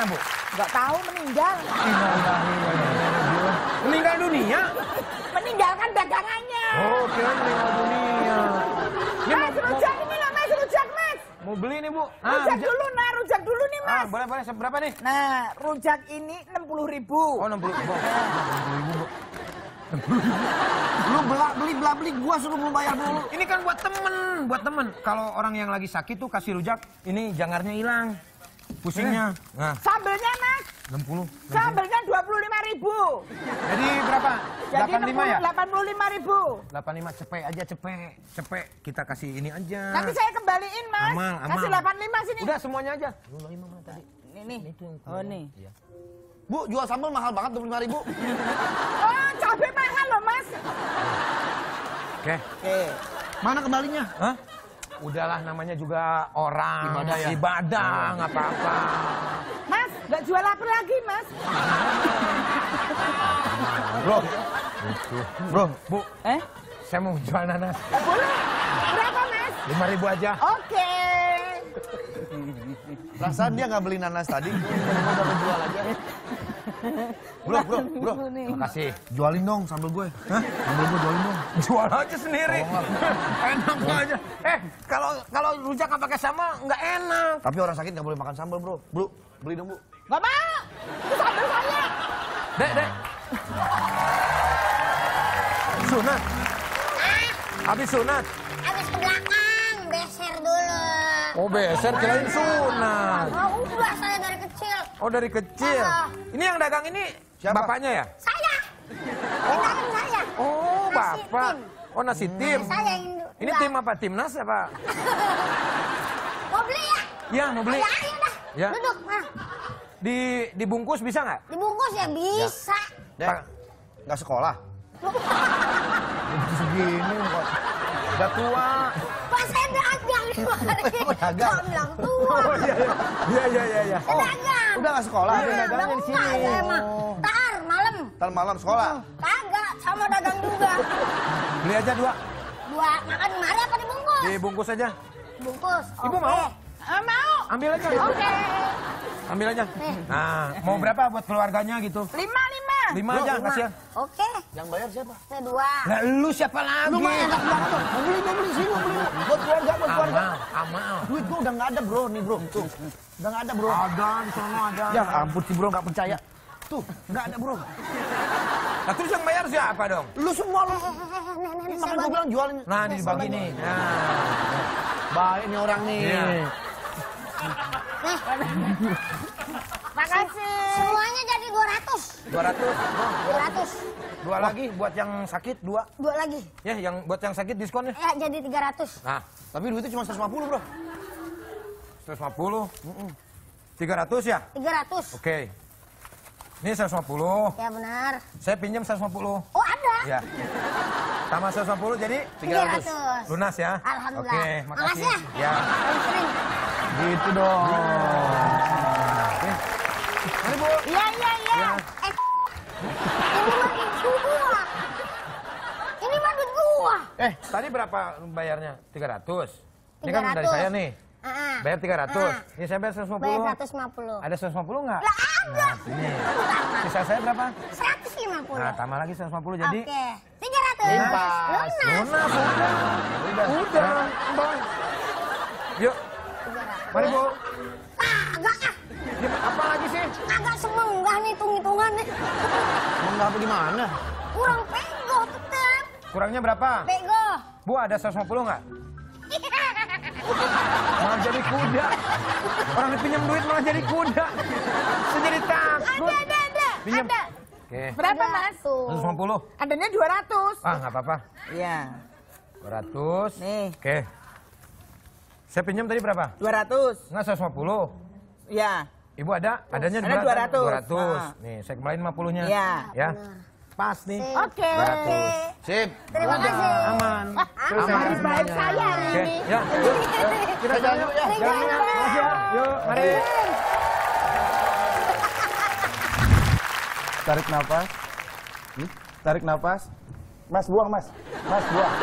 gimana, Bu? Nggak tahu meninggal. Meninggal dunia? Meninggalkan dagangannya. Oh, kira meninggal dunia. Ini Mas, mau, rujak ini loh, Mas, rujak, Mas. mau beli nih, Bu. Rujak rujak. dulu, nah, rujak dulu nih, Ah, Mas. boleh, boleh. Seberapa nih? Nah, rujak ini 60 ribu. Oh, 60 ribu. Lu belak beli belak beli gua suruh lu bayar dulu. Ini kan buat temen, buat temen. Kalau orang yang lagi sakit tuh kasih rujak, ini jangarnya hilang. Pusingnya. Nah, Sambelnya, Mas. 60. Sambelnya 25 ribu. Jadi berapa? Jadi 85 ya? 85 ribu. 85 cepet aja cepet. Cepet kita kasih ini aja. Nanti saya kembaliin, Mas. Amal, amal. Kasih 85 sini. Udah semuanya aja. Lu lima mana tadi? Ini. Itu yang Oh, nih. Iya. Bu, jual sambal mahal banget 25 ribu. Oh, cabai mahal loh, Mas. Oke. Oke. Mana kembalinya? Hah? Udahlah namanya juga orang. Ibadah ya? Ibadah, nggak apa-apa. Mas, nggak jual apa lagi, Mas? Bro, Bro, Bu, Eh? saya mau jual nanas. Eh, boleh. Berapa, Mas? 5 ribu aja. Oke. perasaan dia nggak beli nanas tadi. Udah jual aja. Bro, bro, bro. Makasih. Jualin dong sambal gue. Hah? Sambal gue jualin dong. Jual aja sendiri. enak aja. Eh, kalau kalau rujak nggak pakai sama nggak enak. Tapi orang sakit nggak boleh makan sambal, bro. Bro, beli dong, Bu. Nggak mau. Itu sambal saya. Dek, dek. Sunat. Habis sunat. Habis ke belakang, beser dulu. Oh, beser kirain sunat. Oh, udah saya dari kecil. Oh, dari kecil. Ah. Ini yang dagang ini Siapa? bapaknya ya? Saya. Tindakan saya. Oh, Nasi bapak. tim. Oh, nasi tim. Saya yang Ini tim apa? Timnas apa? Mau beli ya? Ya, mau beli. Ayo, ayo dah. Ya. Duduk. Nah, Di dibungkus bisa nggak? dibungkus ya bisa. Dek, Pak- nggak sekolah. Segini kok. Udah tua. Pas saya dagang di mari. Oh, dagang. Kok bilang tua? Oh, iya, iya. Iya, iya, iya. iya. Oh, Dagang. udah nggak sekolah. Iya, Nah, dagangnya di sini. enggak. Oh. Tar, malam. Ntar malam sekolah. Kagak, sama dagang juga. Beli aja dua. Dua makan mari apa dibungkus? Dibungkus aja. Bungkus. Ibu Oke. mau? Eh, mau. Ambil aja. Oke. Ambil aja. Nah, mau berapa buat keluarganya gitu? Lima, lima. Aja, kasihan. Oke. Yang bayar siapa? Saya dua. Lah lu siapa lagi? Lu mah enak banget. Mau beli, mau beli. Sini, mau beli. Buat keluarga, buat keluarga. Amal, amal. Duit gua udah nggak ada, bro. Nih, bro. Tuh. Udah nggak ada, bro. Ada, di sono ada. Ya ampun si bro nggak percaya. Tuh, nggak ada, bro. Nah, terus yang bayar siapa dong? Lu semua lu. Nenek, Ini saya makanya gua bilang jualin. Nah, ini dibagi nih. Nah. Baik nih orang nih. Iya. Makasih. Semuanya jadi 200. 200. 200. Dua lagi buat yang sakit, dua. Dua lagi. Ya, yang buat yang sakit diskonnya. Ya, jadi 300. Nah, Tapi duitnya cuma 150, bro. 150. 300 ya? 300. Oke. Ini 150. Ya benar. Saya pinjam 150. Oh, ada. Ya. Tambah 150 jadi 300. lunas ya? Alhamdulillah. Oke, makasih. Makasih Ya. Sering-sering. Gitu dong. Mari, Bu. Iya, iya, iya. Ya. Eh, ini mah duit gua. Ini mah duit gua. Eh, tadi berapa bayarnya? 300. Ini kan dari 300. saya nih. Ah, Bayar 300. Ah. Ini saya bayar 150. Bayar 150. Ada 150 nggak? Lah, ada. Nah, sini. Sisa saya berapa? 150. Nah, tambah lagi 150 jadi Oke. 300. Impas. Lunas. lunas udah. Udah. Udah. Bang. Yuk, 300. mari Bu. Mau nggak apa gimana? Kurang pego tetep. Kurangnya berapa? Pego. Bu, ada 150 nggak? Malah jadi kuda. Orang dipinjam duit malah jadi kuda. Saya jadi takut. Ada, ada, ada. Pinjam. Ada. Oke. Berapa, Mas? 150. Adanya 200. Ah, nggak apa-apa. Iya. 200. Nih. Oke. Saya pinjam tadi berapa? 200. Enggak 150. Iya. Ibu ada? Adanya Ada berapa? 200. 200. Nah. Nih, saya kembaliin 50-nya. Iya. Ya. Pas nih. Oke. 200. Sip. Terima kasih. Aman. Aman. Hari baik saya hari Oke, ini. ya. Yuk. Kita jalan yuk ya. Jalan yuk. Makasih ya. Yuk, mari. Tarik nafas. Tarik nafas. Mas buang, Mas. Mas buang.